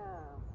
yeah.